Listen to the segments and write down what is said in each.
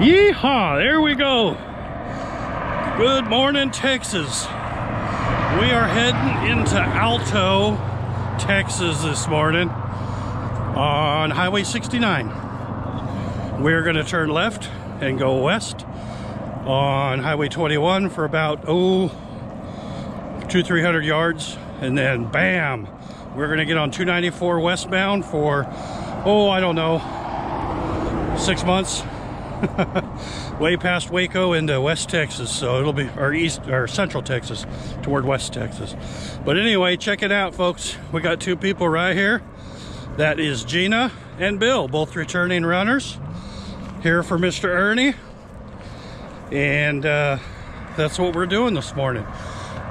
Yeehaw, there we go. Good morning, Texas. We are heading into Alto, Texas this morning on Highway 69. We're going to turn left and go west on Highway 21 for about, oh, two, 300 yards. And then bam, we're going to get on 294 westbound for, oh, I don't know, six months. Way past Waco into West Texas, so it'll be or east or Central Texas toward West Texas. But anyway, check it out, folks. We got two people right here. That is Gina and Bill, both returning runners here for Mr. Ernie, and uh, that's what we're doing this morning.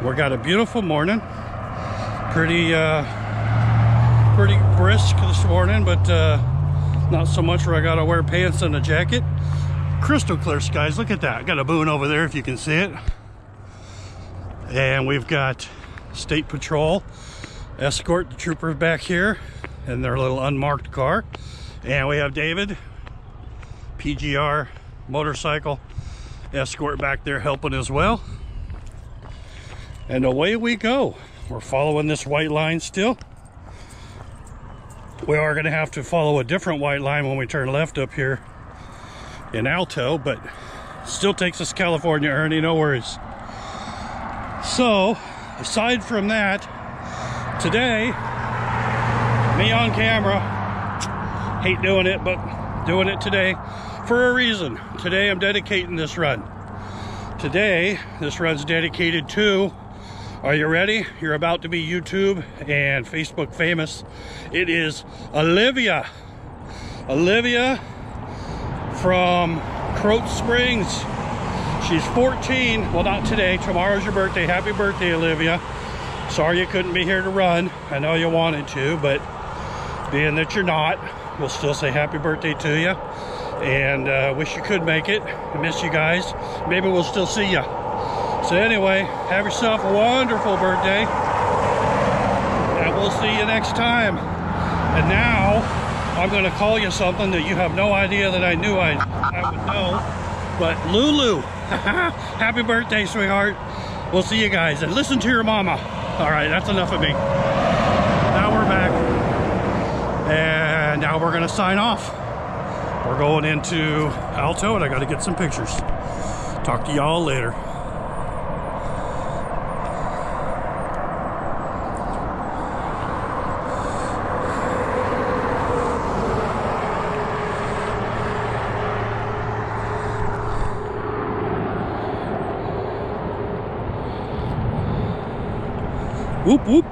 We got a beautiful morning, pretty uh, pretty brisk this morning, but. Uh, not so much where I gotta wear pants and a jacket crystal clear skies. Look at that. Got a boon over there if you can see it. And we've got State Patrol escort the troopers back here in their little unmarked car. And we have David, PGR motorcycle escort back there helping as well. And away we go. We're following this white line still. We are going to have to follow a different white line when we turn left up here in Alto, but still takes us California, Ernie, no worries. So, aside from that, today, me on camera, hate doing it, but doing it today for a reason. Today I'm dedicating this run. Today, this run's dedicated to, are you ready? You're about to be YouTube and Facebook famous. It is Olivia. Olivia from Croat Springs. She's 14. Well, not today. Tomorrow's your birthday. Happy birthday, Olivia. Sorry you couldn't be here to run. I know you wanted to, but being that you're not, we'll still say happy birthday to you. And uh, wish you could make it. I miss you guys. Maybe we'll still see you. So anyway, have yourself a wonderful birthday. And we'll see you next time. And now, I'm going to call you something that you have no idea that I knew I, I would know. But Lulu, happy birthday, sweetheart. We'll see you guys. And listen to your mama. All right, that's enough of me. Now we're back. And now we're going to sign off. We're going into Alto, and I got to get some pictures. Talk to y'all later. Whoop, whoop.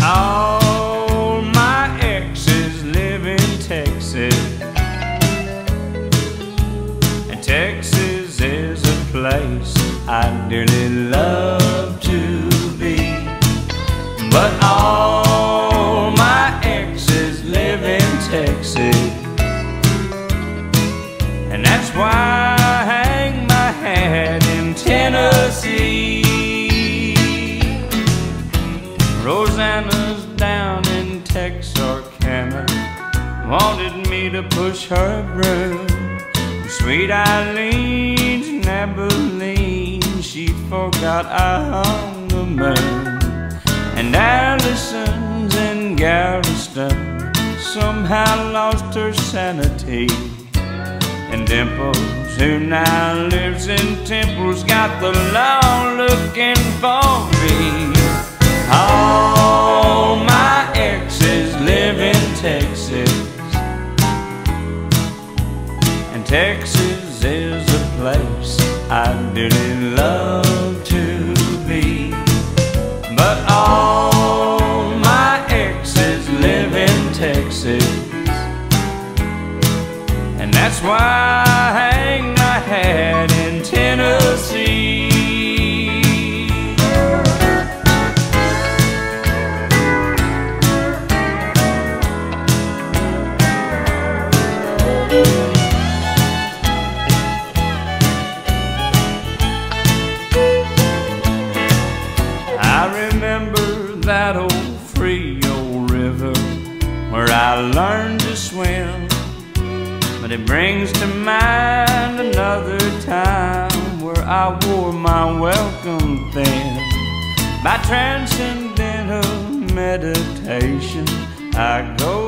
All my exes live in Texas, and Texas is a place I dearly love Texarkana wanted me to push her broom. Sweet Eileen's in she forgot I hung the moon. And Allison's in Galveston somehow lost her sanity. And Dimples, who now lives in Temple's got the law looking for me. I dearly love to be. But all my exes live in Texas, and that's why I hang my hat in Tennessee. That old free old river where I learned to swim. But it brings to mind another time where I wore my welcome thin. By transcendental meditation, I go